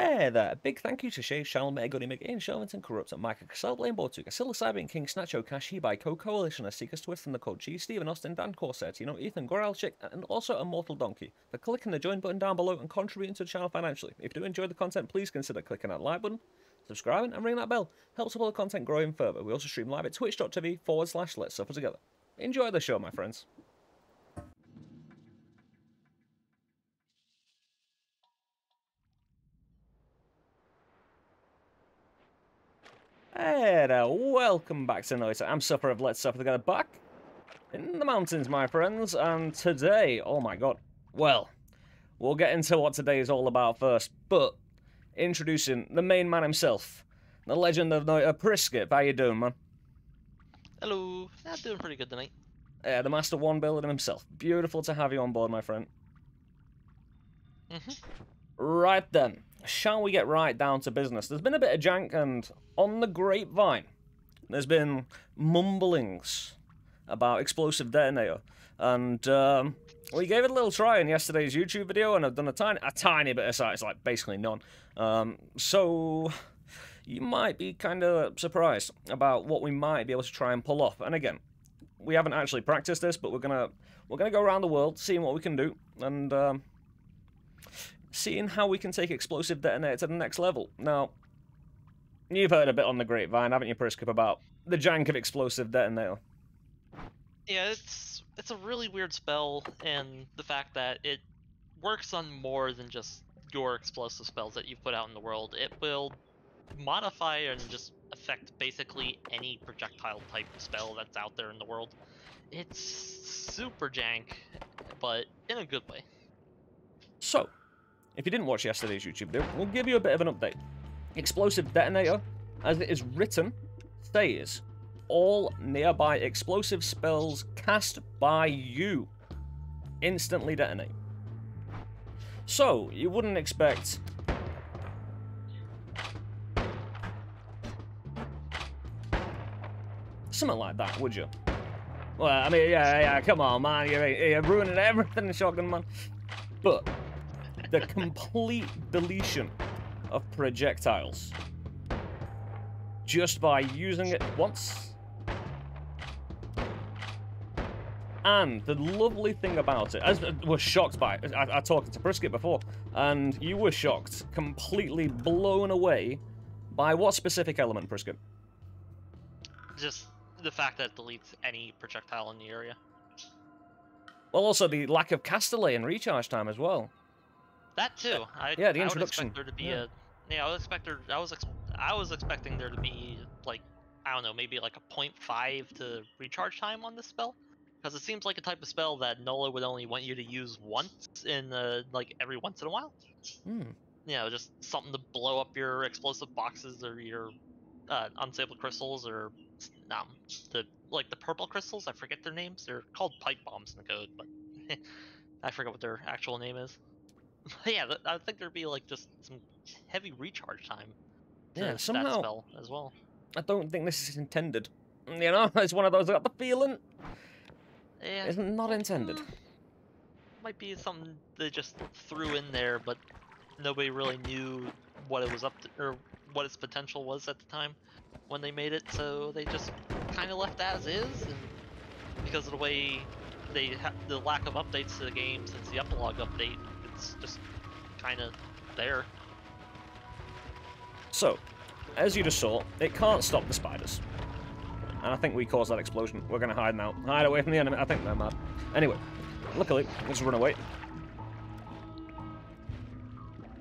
Hey there, a big thank you to Shay, Shalom, Goody McGinn, Shelvington, Corrupt, and Micah Cassell, Blaine Bortuga, Silla Cybian King, Snatcho, Cash, by Co Coalition, Seeker Swift from the Code G, Stephen Austin, Dan Corset, you know, Ethan, Goralchik, and also Immortal Donkey for clicking the join button down below and contributing to the channel financially. If you do enjoy the content, please consider clicking that like button, subscribing, and ring that bell. Helps support the content growing further. We also stream live at twitch.tv forward slash let's suffer together. Enjoy the show, my friends. Hey there, welcome back to Noita. I'm Suffer of Let's Suffer Together back in the mountains, my friends, and today, oh my god, well, we'll get into what today is all about first, but introducing the main man himself, the legend of Noita, Priskip. How you doing, man? Hello. Yeah, doing pretty good tonight. Yeah, the Master Wand builder himself. Beautiful to have you on board, my friend. Mm -hmm. Right then shall we get right down to business? There's been a bit of jank, and on the grapevine, there's been mumblings about explosive detonator, and um, we gave it a little try in yesterday's YouTube video, and I've done a tiny, a tiny bit of size, like basically none. Um, so you might be kind of surprised about what we might be able to try and pull off. And again, we haven't actually practiced this, but we're gonna we're gonna go around the world, seeing what we can do, and. Um, seeing how we can take explosive detonator to the next level. Now, you've heard a bit on the grapevine, haven't you, Priskip, about the jank of explosive detonator? Yeah, it's it's a really weird spell, and the fact that it works on more than just your explosive spells that you've put out in the world. It will modify and just affect basically any projectile type spell that's out there in the world. It's super jank, but in a good way. So, if you didn't watch yesterday's YouTube video, we'll give you a bit of an update. Explosive Detonator, as it is written, says all nearby explosive spells cast by you instantly detonate. So, you wouldn't expect something like that, would you? Well, I mean, yeah, yeah, come on, man, you're, you're ruining everything, Shotgun Man. But the complete deletion of projectiles just by using it once. And the lovely thing about it, as uh, was shocked by it, I, I talked to Priskip before, and you were shocked, completely blown away by what specific element, Priskip? Just the fact that it deletes any projectile in the area. Well, also the lack of cast delay and recharge time as well. That too. I, yeah, the introduction. I would expect there to be yeah. a. Yeah, I was expect there. I was. Ex I was expecting there to be like, I don't know, maybe like a 0.5 to recharge time on this spell, because it seems like a type of spell that Nolla would only want you to use once in uh, like every once in a while. Hmm. You know, just something to blow up your explosive boxes or your uh, unstable crystals or um, the like the purple crystals. I forget their names. They're called pipe bombs in the code, but I forget what their actual name is. yeah, I think there'd be like just some heavy recharge time. Yeah, somehow spell as well. I don't think this is intended. You know, it's one of those I got the feeling. Yeah, it's not intended. Mm, might be something they just threw in there, but nobody really knew what it was up to, or what its potential was at the time when they made it. So they just kind of left as is, and because of the way they the lack of updates to the game since the epilogue update, it's just kind of there. So, as you just saw, it can't stop the spiders. And I think we caused that explosion. We're going to hide now. Hide away from the enemy. I think they're mad. Anyway, luckily, let's run away.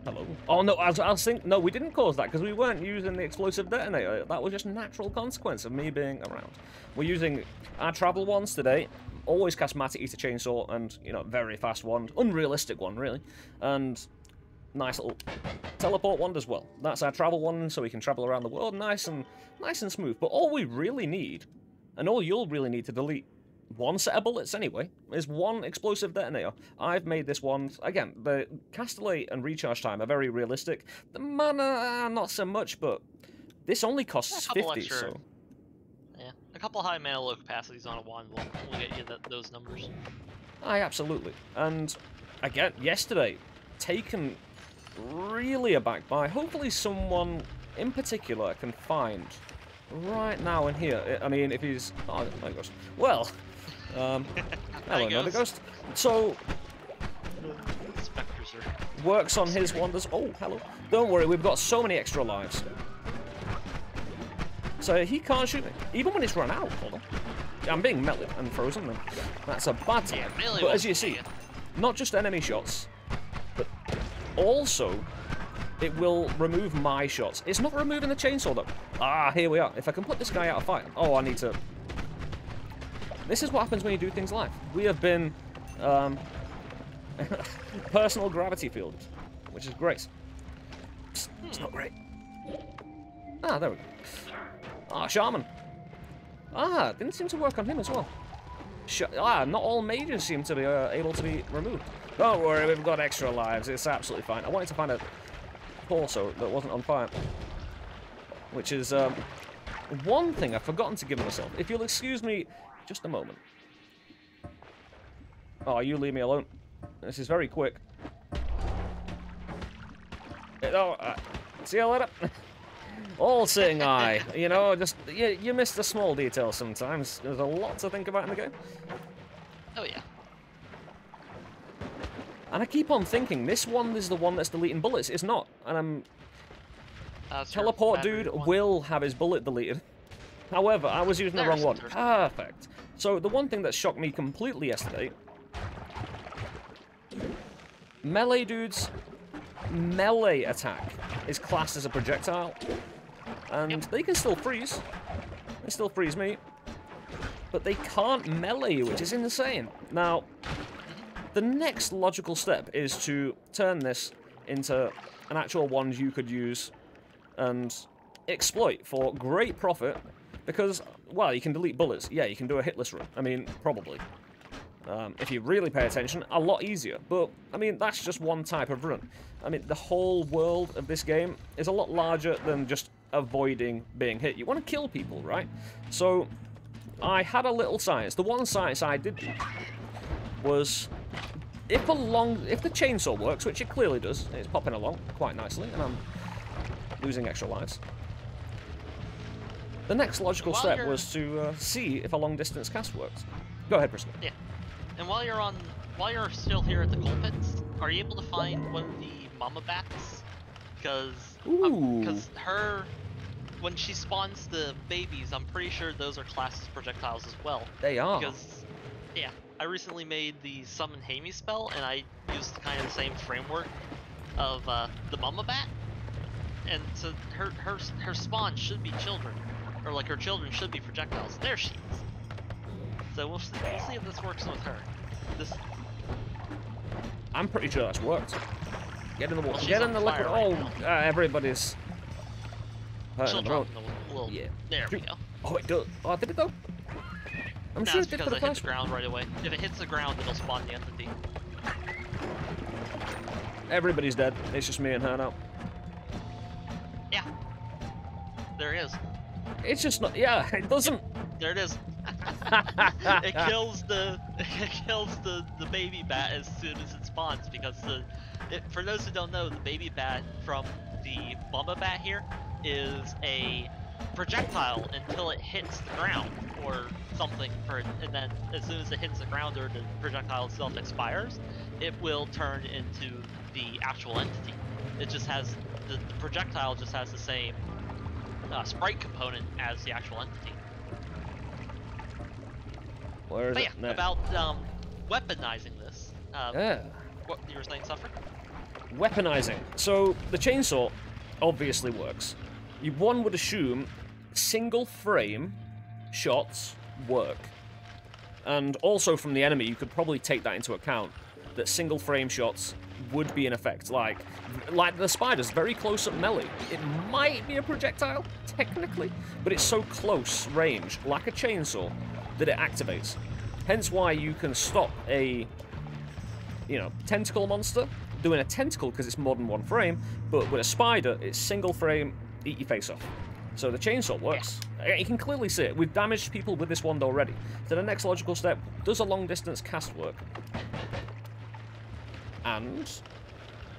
Hello. Oh, no, I was, I was thinking... No, we didn't cause that because we weren't using the explosive detonator. That was just natural consequence of me being around. We're using our travel ones today always cast Matter Eater Chainsaw and, you know, very fast wand. Unrealistic one, really. And nice little teleport wand as well. That's our travel wand, so we can travel around the world nice and nice and smooth. But all we really need, and all you'll really need to delete one set of bullets anyway, is one explosive detonator. I've made this one, again, the cast delay and recharge time are very realistic. The mana, eh, not so much, but this only costs 50, so... A couple high mana low capacities on a wand will, will get you that, those numbers. Aye, absolutely. And again, yesterday, taken really abacked by. Hopefully someone in particular can find right now in here. I mean, if he's... Oh, he goes. Well, um, hello, another Ghost. ghost. So, works on his wonders. Oh, hello. Don't worry, we've got so many extra lives. So he can't shoot me, even when it's run out. Hold on. I'm being melted and frozen, and that's a bad. Yeah, melee but as you see, not just enemy shots, but also it will remove my shots. It's not removing the chainsaw though. Ah, here we are. If I can put this guy out of fight. Oh, I need to. This is what happens when you do things live. We have been um, personal gravity field, which is great. Psst, It's not great. Ah, there we go. Ah, shaman. Ah, didn't seem to work on him as well. Sh ah, not all mages seem to be uh, able to be removed. Don't worry, we've got extra lives. It's absolutely fine. I wanted to find a torso that wasn't on fire. Which is um, one thing I've forgotten to give myself. If you'll excuse me just a moment. Oh, you leave me alone. This is very quick. Oh, uh, see you later. All seeing eye. You know, just you, you miss the small details sometimes. There's a lot to think about in the game. Oh yeah. And I keep on thinking this one is the one that's deleting bullets. It's not. And I'm That's teleport dude one. will have his bullet deleted. However, I was using the wrong one. Perfect. So the one thing that shocked me completely yesterday, melee dudes, melee attack is classed as a projectile, and Yep. they can still freeze. They still freeze me, but they can't melee you, which is insane. Now, the next logical step is to turn this into an actual wand you could use and exploit for great profit because, well, you can delete bullets. Yeah, you can do a hitless run. I mean, probably. Um, if you really pay attention, a lot easier. But, I mean, that's just one type of run. I mean, the whole world of this game is a lot larger than just avoiding being hit. You want to kill people, right? So, I had a little science. The one science I did was if a long, if the chainsaw works, which it clearly does, it's popping along quite nicely, and I'm losing extra lives. The next logical While step you're- was to uh, see if a long distance cast works. Go ahead, Priskip. Yeah. And while you're on, while you're still here at the coal pits, are you able to find one of the mama bats? Because, because her, when she spawns the babies, I'm pretty sure those are classed as projectiles as well. They are. Because, yeah, I recently made the summon Hamey spell, and I used kind of the same framework of uh, the mama bat, and so her her her spawn should be children, or like her children should be projectiles. There she is. So we'll see, we'll see if this works with her. This I'm pretty sure that's worked. Get in the water. she's Get in the liquid. right oh, uh, everybody's. she'll drop in the little. Yeah. There we go. Oh, it does. Oh, did it though? I'm No, sure it's it did because for it the first ground right away. If it hits the ground, it'll spawn the entity. Everybody's dead. It's just me and her now. Yeah. There it is. It's just not. Yeah, it doesn't. There it is. It kills the it kills the the baby bat as soon as it spawns because the it, for those who don't know the baby bat from the mama bat here is a projectile until it hits the ground or something for and then as soon as it hits the ground or the projectile itself expires it will turn into the actual entity. It just has the, the projectile just has the same uh, sprite component as the actual entity Where is but it? yeah, about um, weaponizing this. Um, Yeah. What you were saying, suffer? Weaponizing. So the chainsaw obviously works. You one would assume single frame shots work. And also from the enemy, you could probably take that into account that single frame shots would be in effect. Like like the spider's very close up melee. It might be a projectile, technically, but it's so close range, like a chainsaw, that it activates. Hence why you can stop a you know, tentacle monster doing a tentacle because it's more than one frame, but with a spider, it's single frame, eat your face off. So the chainsaw works. You can clearly see it. We've damaged people with this wand already. So the next logical step, does a long distance cast work? And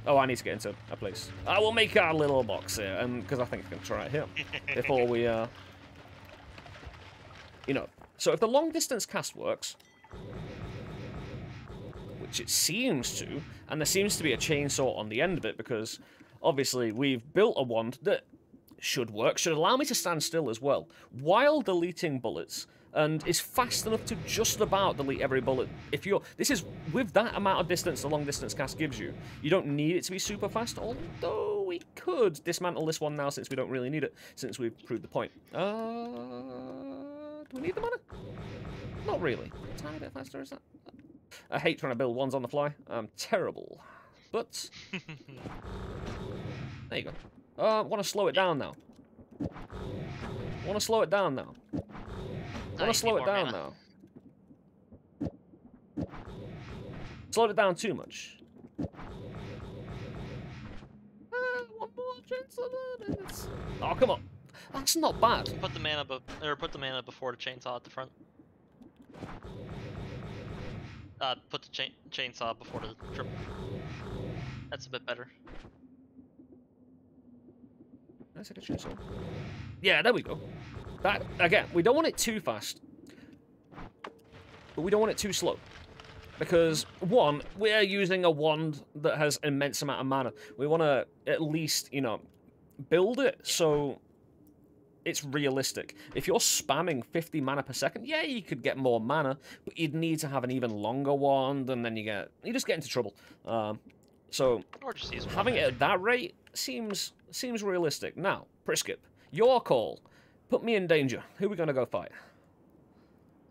Oh, I need to get into a place. I will make our little box here, and because I think I can try it here before we, uh, you know. So if the long distance cast works, which it seems to, and there seems to be a chainsaw on the end of it because obviously we've built a wand that should work, should allow me to stand still as well, while deleting bullets and is fast enough to just about delete every bullet. If you're, this is with that amount of distance the long distance cast gives you. You don't need it to be super fast, although we could dismantle this one now since we don't really need it, since we've proved the point. Uh, we need the mana? Not really. A tiny bit faster is that? I hate trying to build ones on the fly. I'm terrible, but there you go. Uh, want to slow it down now. Want to slow it down now. I want to slow it down now. Slowed it down too much. Uh, one more chance Oh, come on. That's not bad. Put the mana, or put the mana before the chainsaw at the front. Uh, put the chain chainsaw before the triple. That's a bit better. I said a chainsaw. Yeah, there we go. That, again, we don't want it too fast. But we don't want it too slow. Because, one, we're using a wand that has immense amount of mana. We want to at least, you know, build it so it's realistic. If you're spamming 50 mana per second, yeah, you could get more mana, but you'd need to have an even longer wand, and then you get you just get into trouble. Um, so having it at that rate seems seems realistic. Now, Priskip, your call. Put me in danger. Who are we going to go fight?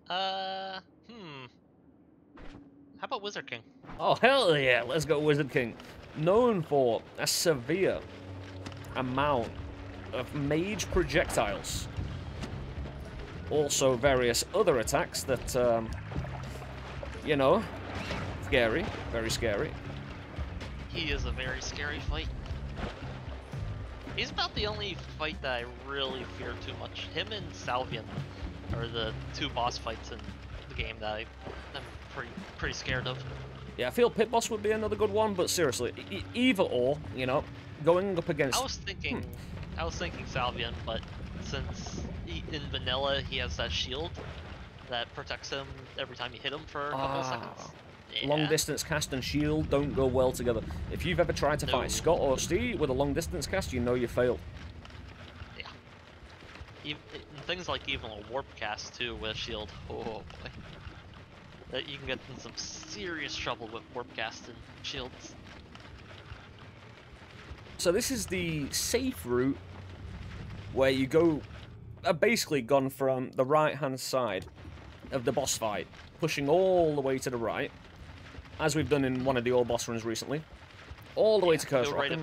Uh, hmm. How about Wizard King? Oh, hell yeah. Let's go Wizard King. Known for a severe amount of mage projectiles. Also various other attacks that, um, you know, scary. Very scary. He is a very scary fight. He's about the only fight that I really fear too much. Him and Salvian are the two boss fights in the game that I, am pretty pretty scared of. Yeah, I feel Pit Boss would be another good one, but seriously, e either or, you know, going up against... I was thinking, hmm. I was thinking Salvian, but since he, in vanilla he has that shield that protects him every time you hit him for a couple ah. seconds. Yeah. Long distance cast and shield don't go well together. If you've ever tried to no. fight Scott or Steve with a long distance cast, you know you failed. Yeah. Even, things like even a warp cast too with shield. Oh boy. That you can get in some serious trouble with warp cast and shields. So this is the safe route where you go, uh, basically gone from the right hand side of the boss fight, pushing all the way to the right, as we've done in one of the old boss runs recently, all the yeah, way to Curse Rock. Right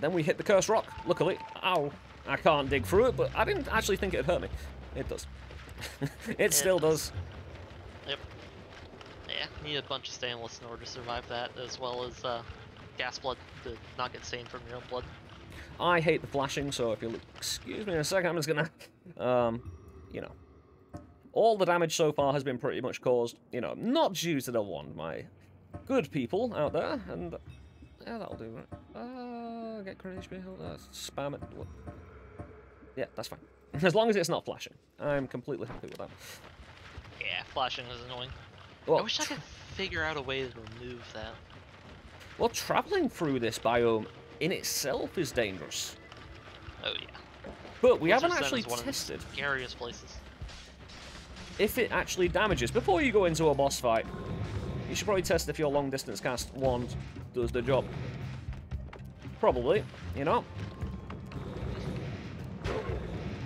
then we hit the Curse Rock, luckily. Ow. I can't dig through it, but I didn't actually think it'd hurt me. It does. it, it still does. does. Yep. Yeah, need a bunch of stainless in order to survive that, as well as uh, gas blood to not get stained from your own blood. I hate the flashing, so if you'll excuse me in a second, I'm just gonna, um, you know, all the damage so far has been pretty much caused, you know, not due to the wand, my good people out there, and yeah, that'll do. Uh, get HP, uh, spam it. Yeah, that's fine. As long as it's not flashing, I'm completely happy with that. Yeah, flashing is annoying. Well, I wish I could figure out a way to remove that. Well, traveling through this biome in itself is dangerous. Oh yeah. But we haven't actually tested. scariest places if it actually damages. Before you go into a boss fight, you should probably test if your long distance cast wand does the job. Probably, you know.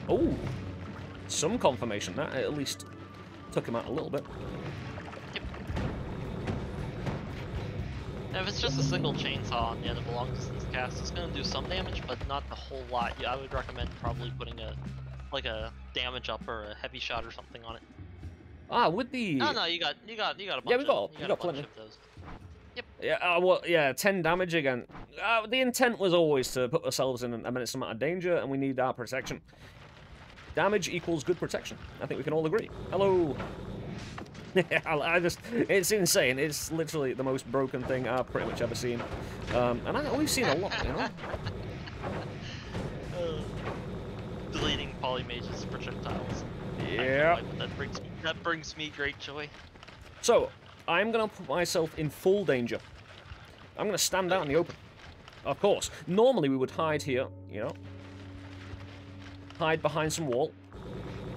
Oh, some confirmation that at least took him out a little bit. Now, if it's just a single chainsaw on the end of a long distance cast, it's going to do some damage, but not the whole lot. Yeah, I would recommend probably putting a like a damage up or a heavy shot or something on it. Ah, with the. No, no, you got, you got, you got a bunch. Yeah, we got, of, you got, got plenty. Of those. Yep. Yeah, uh, well, yeah, 10 damage again. Uh, the intent was always to put ourselves in a immense amount of danger, and we need our protection. Damage equals good protection. I think we can all agree. Hello. I I just, it's insane. It's literally the most broken thing I've pretty much ever seen. Um, and I've seen a lot, you know? Uh, deleting Polymage's projectiles. I Yeah. That brings me, that brings me great joy. So, I'm going to put myself in full danger. I'm going to stand out in the open. Of course. Normally we would hide here, you know. Hide behind some wall.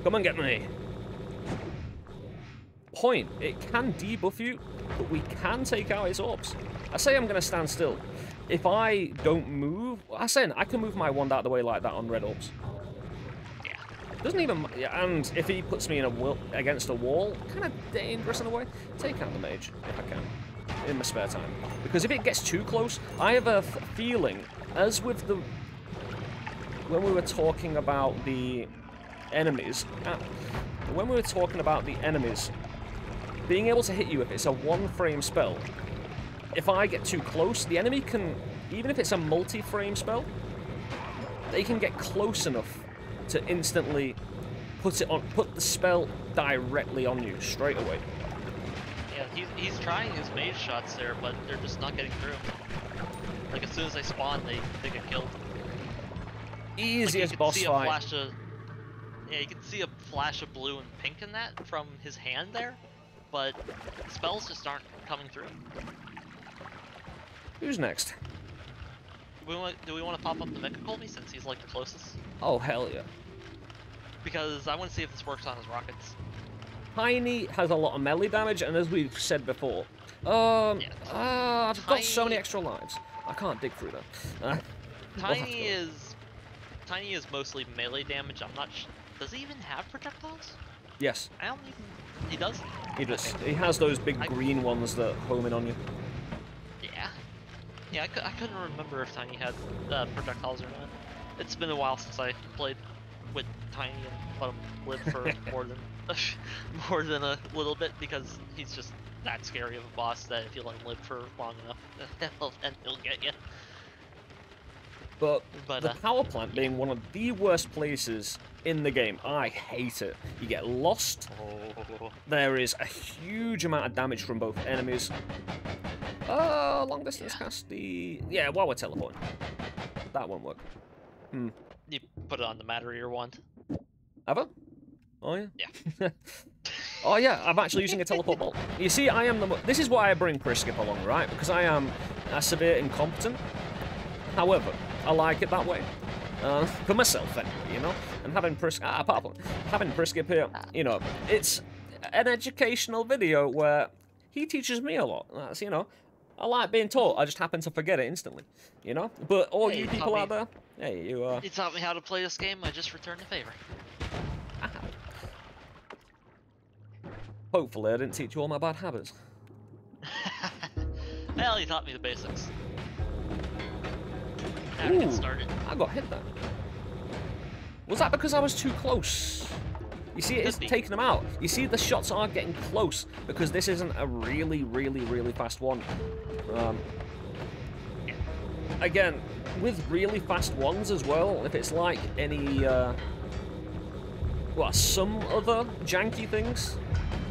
Come and get me. Point. It can debuff you, but we can take out its orbs. I say I'm going to stand still. If I don't move... I say I can move my wand out of the way like that on red orbs. Yeah. Doesn't even... yeah, And if he puts me in a will, against a wall, kind of dangerous in a way. Take out the mage, if I can, in my spare time. Because if it gets too close, I have a feeling, as with the... When we were talking about the enemies... ah, when we were talking about the enemies, being able to hit you if it's a one-frame spell, if I get too close, the enemy can... Even if it's a multi-frame spell, they can get close enough to instantly put it on, put the spell directly on you straight away. Yeah, he's, he's trying his mage shots there, but they're just not getting through. Like as soon as they spawn, they, they get killed. Like, Easiest can boss fight. of, yeah, you can see a flash of blue and pink in that from his hand there, but spells just aren't coming through. Who's next? Do we want, do we want to pop up the Mecha Kolmi since he's like the closest? Oh hell yeah! Because I want to see if this works on his rockets. Tiny has a lot of melee damage, and as we've said before, um, Yeah. ah, I've got so many extra lives. I can't dig through them. Uh, we'll Tiny is, Tiny is mostly melee damage. I'm not. Sh- does he even have projectiles? yes, I don't even. He does. he does. Okay. He has those big I- green ones that home in on you. Yeah. Yeah, I, cou- I couldn't remember if Tiny had uh, projectiles or not. It's been a while since I played with Tiny and let him live for more than more than a little bit because he's just that scary of a boss that if you let him live for long enough, then he'll get you. But But the uh, power plant being one of the worst places in the game, I hate it. You get lost. oh, There is a huge amount of damage from both enemies. Uh, long distance Yeah. cast the yeah. While we're teleporting, that won't work. Hmm. you put it on the matter eater wand. Have I? Oh yeah. Yeah. oh yeah. I'm actually using a teleport bolt. You see, I am the. This is why I bring Priskip along, right? Because I am a severe incompetent. However, I like it that way. Uh, for myself, anyway, you know. And having Pris, ah, from having Priskip here, you know, it's an educational video where he teaches me a lot. That's you know, I like being taught. I just happen to forget it instantly, you know. But all Hey, you people out there, hey, you uh, You taught me how to play this game. I just returned the favor. hopefully I didn't teach you all my bad habits. well, you taught me the basics. Now to Ooh. get started. I got hit there. Was that because I was too close? You see, it is taking them out. You see, the shots are getting close because this isn't a really, really, really fast one. Um, again, with really fast ones as well, if it's like any, uh, well, some other janky things,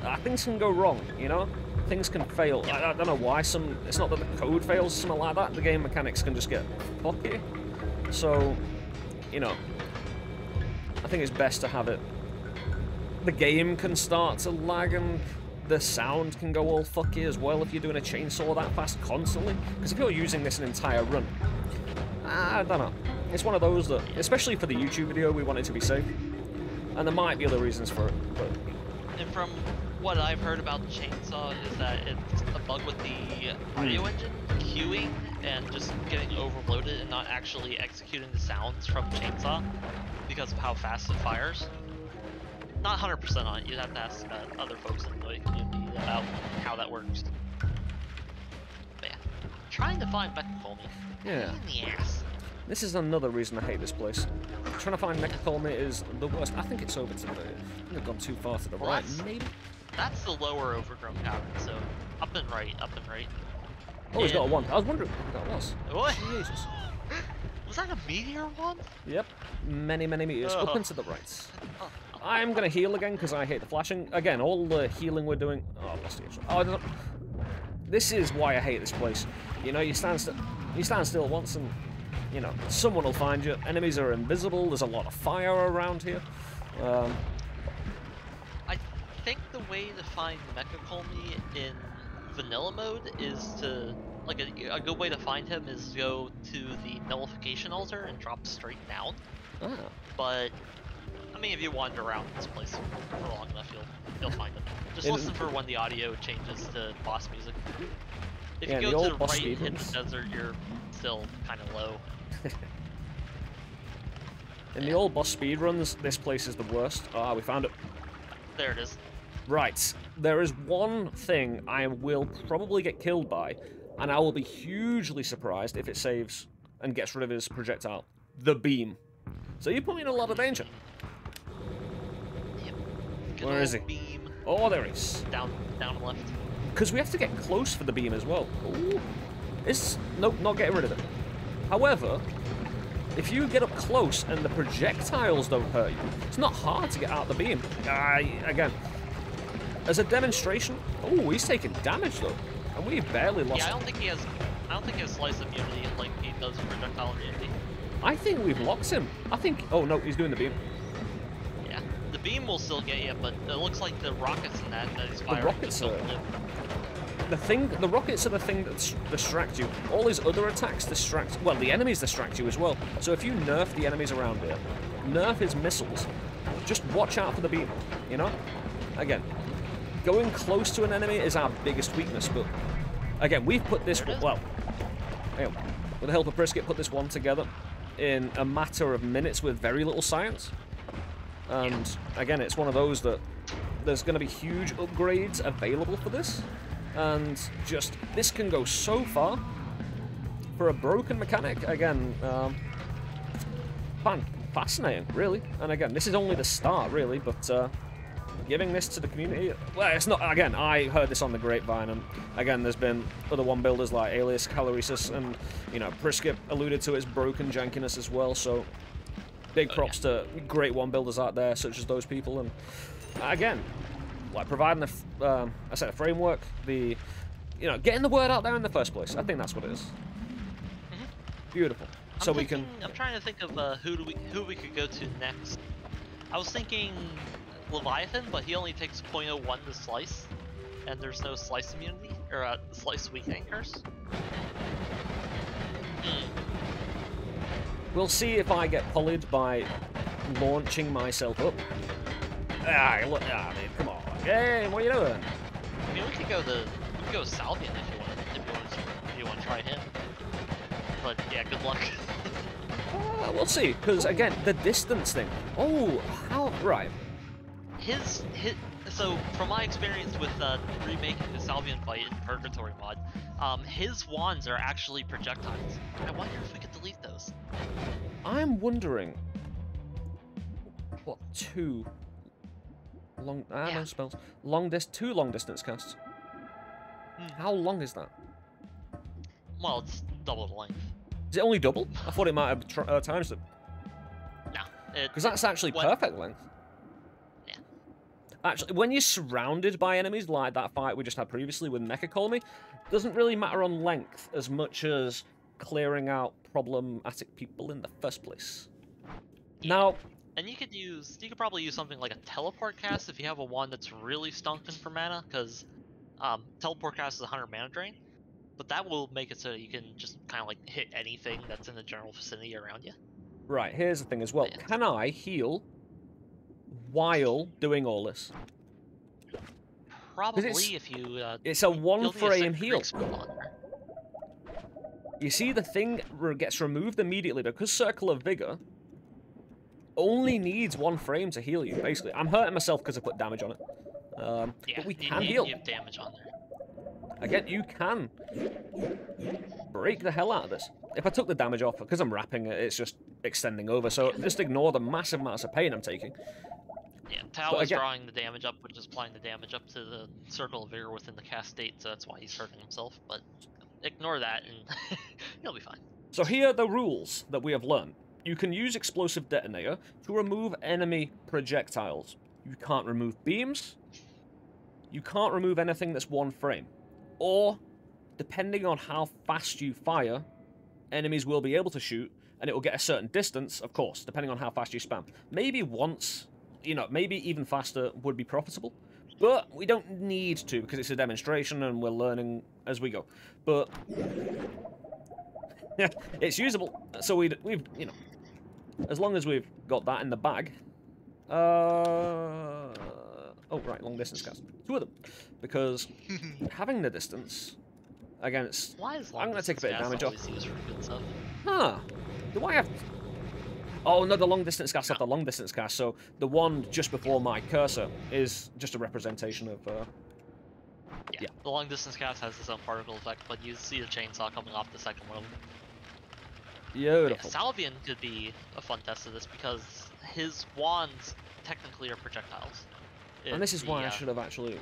uh, things can go wrong, you know? Things can fail. I, I don't know why some, it's not that the code fails or something like that, the game mechanics can just get cocky. So, you know, I think it's best to have it. The game can start to lag and the sound can go all fucky as well if you're doing a chainsaw that fast constantly. Because if you're using this an entire run, I don't know. It's one of those that, especially for the YouTube video, we want it to be safe. And there might be other reasons for it, but And from what I've heard about the chainsaw is that it's a bug with the audio engine queuing and just getting overloaded and not actually executing the sounds from chainsaw because of how fast it fires. Not 100% on it. You'd have to ask uh, other folks in the community about how that works. But yeah, trying to find Mecha me. yeah. In the ass. This is another reason I hate this place. Trying to find Mechakolmi is the worst. I think it's over to the. I think I've gone too far to the Well, right. that's- Maybe. That's the lower overgrown cavern, so up and right, up and right. Oh, he's got a And- one. I was wondering what that was. What? Jesus. Was that a meteor one? Yep. Many, many meters. Up Ugh. and to the right. Oh, I'm going to heal again because I hate the flashing. Again, all the healing we're doing... Oh, let's see. Oh, this is why I hate this place. You know, you stand still, you stand still once, and you know someone will find you. Enemies are invisible. There's a lot of fire around here. Um, I think the way to find Mecha Kolmi in vanilla mode is to like a, a good way to find him is go to the nullification altar and drop straight down. ah, But I mean, if you wander around this place for long enough, you'll you'll find him. Just In- listen for when the audio changes to boss music. If Yeah, you go to the right and hit the desert, you're still kind of low. in the old boss speedruns, this place is the worst. Ah, we found it. There it is. Right, there is one thing I will probably get killed by, and I will be hugely surprised if it saves and gets rid of his projectile. The beam. So you put me in a lot of danger. Yep. Good Where is he? Beam Oh, there he is. down down left. Because we have to get close for the beam as well. Ooh. It's... Nope, not getting rid of it. However, if you get up close and the projectiles don't hurt you, it's not hard to get out the beam. Uh, again, as a demonstration... Oh, he's taking damage, though. And we barely lost... Yeah, I don't think he has. I don't think he has slice immunity like he does projectile immunity. I think we've locked him. I think... Oh, no, he's doing the beam. Yeah, the beam will still get you, but it looks like the rockets in that that he's firing The rockets are- live. The thing... The rockets are the thing that distract you. All his other attacks distract... Well, the enemies distract you as well. So if you nerf the enemies around here, nerf his missiles, just watch out for the beam, you know? Again, going close to an enemy is our biggest weakness, but... Again, we've put this... Well, know, with the help of Priskip, put this one together in a matter of minutes with very little science. And again, it's one of those that there's going to be huge upgrades available for this. And just, this can go so far. For a broken mechanic, again, um, fan, fascinating, really. And again, this is only the start, really, but uh, giving this to the community, well, it's not, again, I heard this on the grapevine, and again, there's been other wand builders like Alias, Calorisis, and, you know, Priskip alluded to its broken jankiness as well, so big Oh, props to great wand builders out there, such as those people, and again, like providing the, um, I said, a framework, the, you know, getting the word out there in the first place. I think that's what it is. Beautiful. So I'm we can. I'm trying to think of uh, who do we who we could go to next. I was thinking Leviathan, but he only takes 0.01 to slice, and there's no slice immunity or uh, slice weakening curse. Hmm. We'll see if I get bullied by launching myself up. Ah, look, ah, man, come on. Hey, what are you doing? I mean, we could go the we could go Salvian if you want if you want to, if you want to try him. But yeah, good luck. Uh, we'll see, because again, the distance thing. Oh, how. Right. His his so from my experience with uh, remaking the Salvian fight in Purgatory mod, um, his wands are actually projectiles. I wonder if we could delete those. I'm wondering. What, two. Long. Ah, no spells. Long dis. Two long distance casts. Hmm. How long is that? Well, it's double the length. Is it only double? I thought it might have uh, times it. No, Because that's actually What- perfect length. Actually, when you're surrounded by enemies like that fight we just had previously with Mecha Kolmi, doesn't really matter on length as much as clearing out problematic people in the first place. Yeah. Now, and you could use you could probably use something like a teleport cast if you have a wand that's really stunken for mana, because um, teleport cast is 100 mana drain. But that will make it so you can just kind of like hit anything that's in the general vicinity around you. right, here's the thing as well. Yeah. Can I heal while doing all this? Probably if you. Uh, It's a one frame heal. Greek spell on there. You see, the thing gets removed immediately because Circle of Vigor only needs one frame to heal you, basically. I'm hurting myself because I put damage on it. Um, Yeah, but we can you, heal. You have damage on there. Again, you can break the hell out of this. If I took the damage off, because I'm wrapping it, it's just extending over. So just ignore the massive amounts of pain I'm taking. Yeah, Tao is drawing the damage up, which is applying the damage up to the circle of vigor within the cast state, so that's why he's hurting himself. But ignore that, and you'll be fine. So here are the rules that we have learned. You can use explosive detonator to remove enemy projectiles. You can't remove beams. You can't remove anything that's one frame. Or, depending on how fast you fire, enemies will be able to shoot, and it will get a certain distance, of course, depending on how fast you spam. Maybe once, you know, maybe even faster would be profitable. But we don't need to because it's a demonstration and we're learning as we go. But yeah, it's usable. So we we've you know, as long as we've got that in the bag. Uh oh right, long distance cast. Two of them because having the distance against. Why is I'm gonna take a bit of damage off. off. Used for good stuff? Huh? Do I have? Oh no, the long distance cast not the long distance cast. So the one just before my cursor is just a representation of. Uh, Yeah. Yeah. The long distance cast has its own particle effect, but you see the chainsaw coming off the second one. Yeah, beautiful. Salvian could be a fun test of this because his wands technically are projectiles. And this is the, why I uh, should have actually.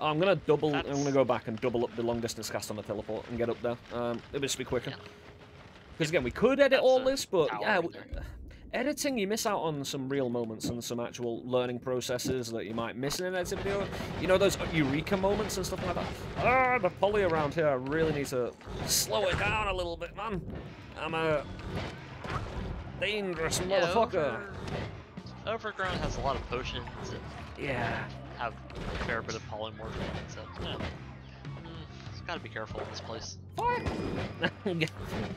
I'm gonna double. I'm gonna go back and double up the long distance cast on the teleport and get up there. Um, it'll just be quicker. Yeah. Because again, we could edit That's all this, but yeah, right editing you miss out on some real moments and some actual learning processes that you might miss in an edited video. You know those eureka moments and stuff like that. Ah, the poly around here. I really need to slow it down a little bit, man. I'm a dangerous yeah, motherfucker. Over- Overgrown has a lot of potions and Yeah. have a fair bit of polymorph, so yeah. Mm, gotta be careful in this place. I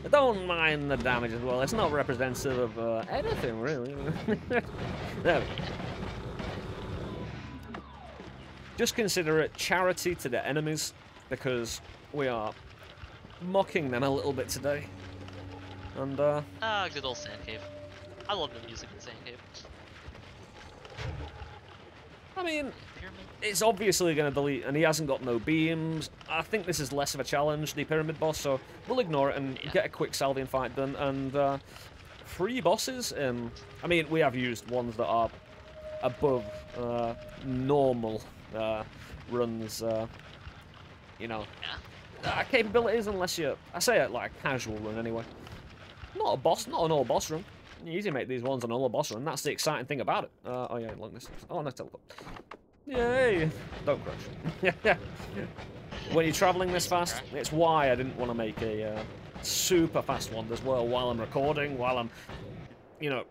don't mind the damage as well. It's not representative of uh, anything, really. there we go. Just consider it charity to the enemies, because we are mocking them a little bit today. And, uh, Ah, good old Sand Cave. I love the music in Sand Cave. I mean? It's obviously going to delete, and he hasn't got no beams. I think this is less of a challenge, the Pyramid boss, so we'll ignore it and Yeah. get a quick Salvian fight done. And uh, three bosses, um, I mean, we have used ones that are above uh, normal uh, runs, uh, you know, Yeah. uh, capabilities, unless you, I say it like a casual run anyway. Not a boss, not an all boss run. You usually make these ones an all boss run. That's the exciting thing about it. Uh, oh yeah, long distance. Oh, no teleport. Yay! Don't crash. when you're traveling this fast, it's why I didn't want to make a uh, super fast one as well while I'm recording, while I'm, you know,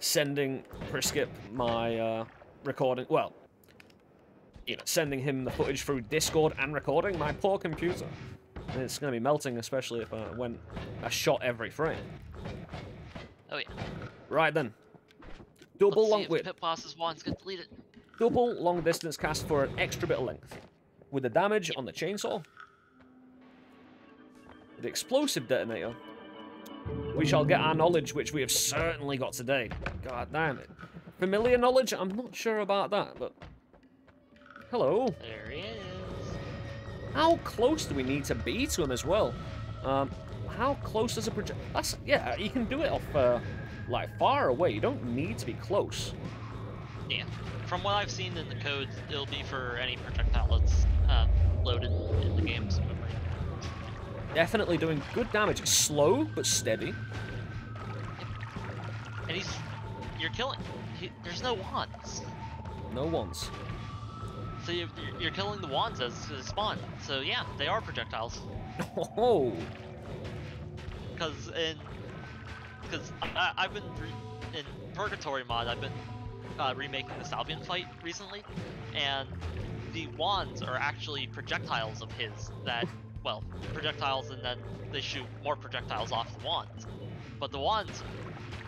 sending Priskip my uh, recording. Well, you know, sending him the footage through Discord and recording. My poor computer. It's going to be melting, especially if I went I shot every frame. Oh yeah. Right then. Double Let's long see if wait, Pit Boss's wands get deleted. Double long distance cast for an extra bit of length. With the damage on the chainsaw, the explosive detonator, we shall get our knowledge, which we have certainly got today. God damn it. Familiar knowledge? I'm not sure about that, but. Hello. There he is. How close do we need to be to him as well? Um, how close does a project? That's yeah. You can do it off uh, like far away. You don't need to be close. Yeah. From what I've seen in the codes, it'll be for any projectile that's uh, loaded in the game's memory. Definitely doing good damage. Slow but steady. And he's, you're killing. He, there's no wands, No wands. so you, you're, you're killing the wands as they spawn. So yeah, they are projectiles. Oh, Because in, because I've been in Purgatory mod, I've been uh, remaking the Salvian fight recently, and the wands are actually projectiles of his that, well, projectiles, and then they shoot more projectiles off the wands. But the wands,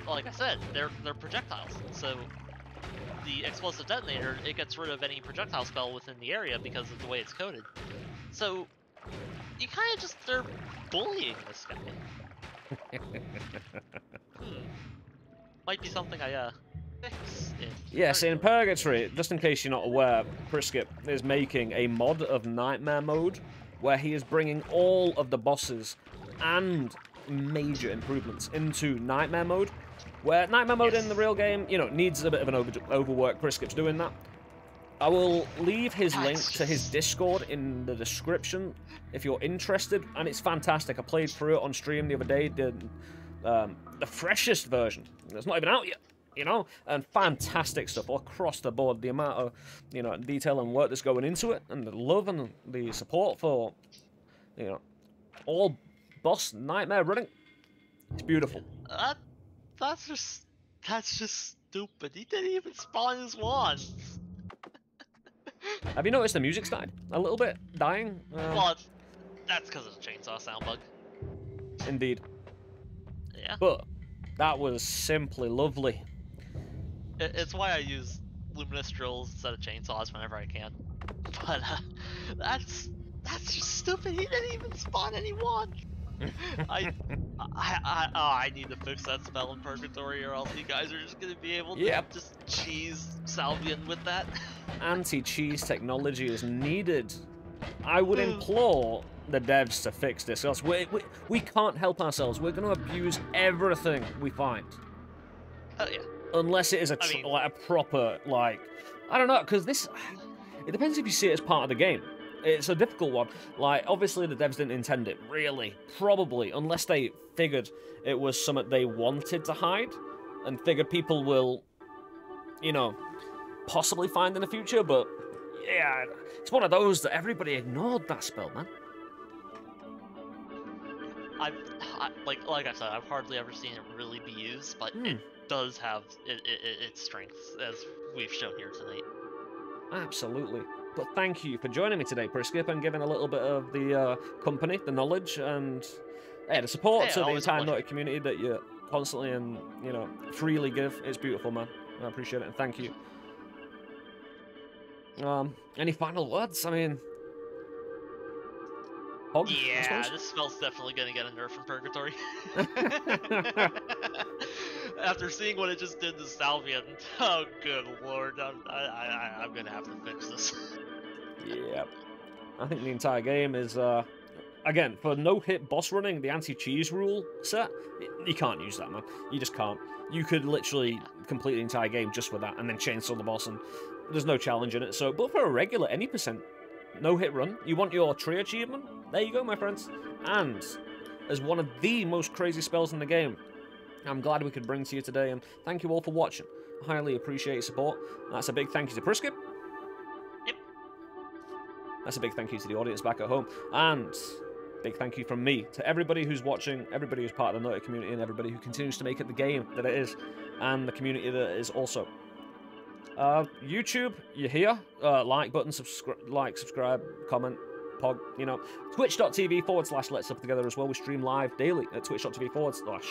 like I said, they're they're projectiles. So the explosive detonator it gets rid of any projectile spell within the area because of the way it's coded. So you kind of just they're bullying this guy. Hmm. Might be something I uh yes. In Purgatory. Just in case you're not aware, Priskip is making a mod of Nightmare Mode, where he is bringing all of the bosses and major improvements into Nightmare Mode. Where Nightmare Mode in the real game, you know, needs a bit of an over overwork. Priskip's doing that. I will leave his link to his Discord in the description if you're interested, and it's fantastic. I played through it on stream the other day. The um, the freshest version. It's not even out yet, you know, and fantastic stuff across the board. The amount of, you know, detail and work that's going into it, and the love and the support for, you know, all boss nightmare running. It's beautiful. That, that's just that's just stupid. He didn't even spawn his wands. Have you noticed the music's died a little bit, dying? Uh, Well, that's because of the chainsaw sound bug. indeed. Yeah, But that was simply lovely. It, it's why I use luminous drills instead of chainsaws whenever I can. But uh, that's that's just stupid. He didn't even spawn anyone. I, I, I, oh, I need to fix that spell in Purgatory, or else you guys are just gonna be able to Yep. just cheese Salvian with that. Anti-cheese technology is needed. I would implore the devs to fix this, else we, we, we can't help ourselves. We're going to abuse everything we find. Oh yeah. Unless it is a, I mean- like a proper, like... I don't know, because this... It depends if you see it as part of the game. It's a difficult one. Like, obviously the devs didn't intend it, really. Probably, unless they figured it was something they wanted to hide, and figured people will, you know, possibly find in the future, but yeah, it's one of those that everybody ignored that spell, man. I've I, like like I said, I've hardly ever seen it really be used, but Hmm. it does have it, it, it, its strengths as we've shown here tonight. Absolutely. But thank you for joining me today, Priskip, and giving a little bit of the uh, company, the knowledge, and yeah, the support Yeah, to the entire. Noita community that you constantly and you know freely give. It's beautiful, man. I appreciate it, and thank you. Um, any final words? I mean, Hog, Yeah, suppose? this spell's definitely gonna get a nerf from Purgatory. After seeing what it just did to Salvian, oh good lord, I'm, I, I, I'm gonna have to fix this. Yep. I think the entire game is, uh, again, for no-hit boss running, the anti-cheese rule set, you can't use that, man. You just can't. You could literally complete the entire game just with that, and then chainsaw the boss, and there's no challenge in it. So, but for a regular any percent no-hit run, you want your tree achievement? There you go, my friends. And as one of the most crazy spells in the game, I'm glad we could bring to you today, and thank you all for watching. I highly appreciate your support. That's a big thank you to Priskip. Yep. That's a big thank you to the audience back at home. And big thank you from me to everybody who's watching, everybody who's part of the Noita community, and everybody who continues to make it the game that it is, and the community that it is also. Uh, YouTube, you're here. Uh, like button, subscribe, like, subscribe, comment, pog, you know. Twitch.tv forward slash Let's Suffer Together as well. We stream live daily at twitch.tv forward slash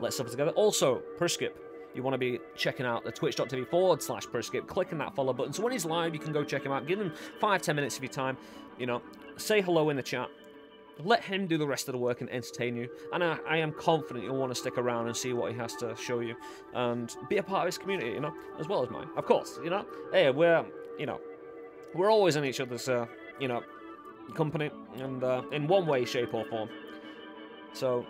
Let's Suffer Together. Also, Priskip, you want to be checking out the twitch.tv forward slash Priskip, clicking that follow button. So when he's live, you can go check him out. Give him five, ten minutes of your time. You know, say hello in the chat. Let him do the rest of the work and entertain you. And I, I am confident you'll want to stick around and see what he has to show you and be a part of his community, you know, as well as mine. Of course, you know. Hey, we're, you know, we're always in each other's, uh, you know, company and uh, in one way, shape, or form. So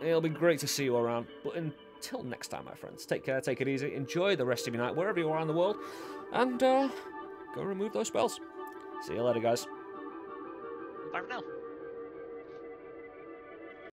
it'll be great to see you around. But until next time, my friends, take care, take it easy, enjoy the rest of your night wherever you are in the world, and uh, go remove those spells. See you later, guys. Bye for now.